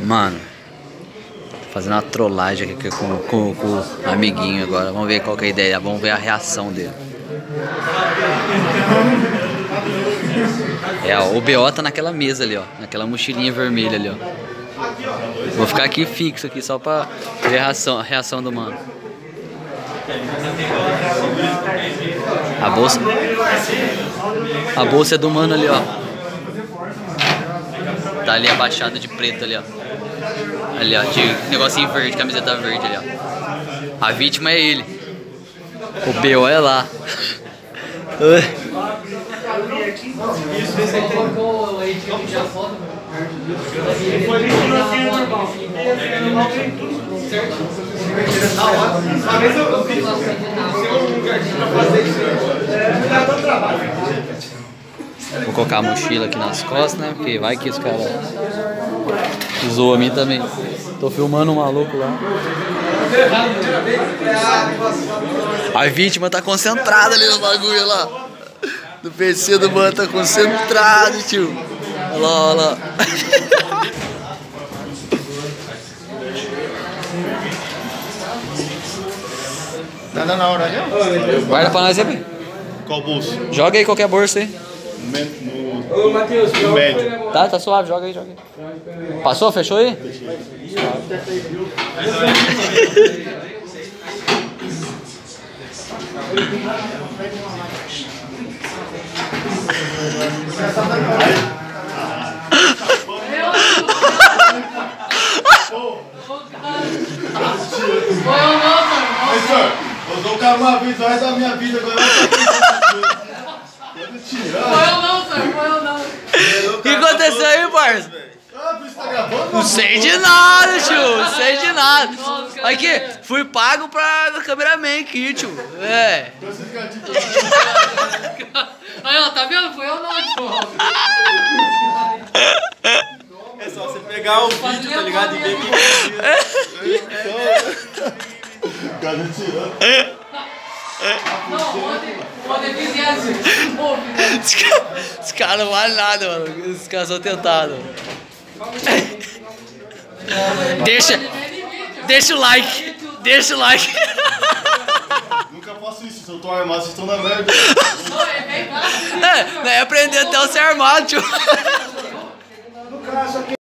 Mano, fazendo uma trollagem aqui com, com, com o amiguinho agora. Vamos ver qual que é a ideia, vamos ver a reação dele. É, ó, o BO tá naquela mesa ali, ó. Naquela mochilinha vermelha ali, ó. Vou ficar aqui fixo aqui só pra ver a reação, a reação do mano. A bolsa. A bolsa é do mano ali, ó. Tá ali abaixado de preto ali, ó. Ali, ó, de negocinho verde, camiseta verde ali, ó. A vítima é ele. O BO é lá. Vou colocar a mochila aqui nas costas, né? Porque vai que os caras zoam a mim também. Tô filmando um maluco lá. A vítima tá concentrada ali no bagulho lá. No PC do mano tá concentrado, tio. Olha lá, olha lá. Tá dando a hora já? Guarda pra nós aí. Qual bolso? Joga aí qualquer bolsa aí. No, me- no, no médio. Tá, tá suave, joga aí, joga aí. Passou, fechou aí? Eu dou o cara uma vez, o resto da minha vida agora eu tô tirando. Foi eu não, senhor, foi eu não. O que parça? Ah, tá gravando? Não sei de nada, tio. Não sei de nada. Aqui, fui pago pra cameraman aqui, tio. É. Aí, ó, tá vendo? Foi eu não, tio. É só você pegar o vídeo, tá ligado? E ver que Cara, tirando. Não, ontem, ontem fizesse. Filho. Esse cara, não vale nada, mano. Esses caras são tentados. Deixa, deixa o like. Deixa o like. Nunca faço isso, se eu tô armado, vocês estão na merda. É. É, daí aprender até o ser armado, tio.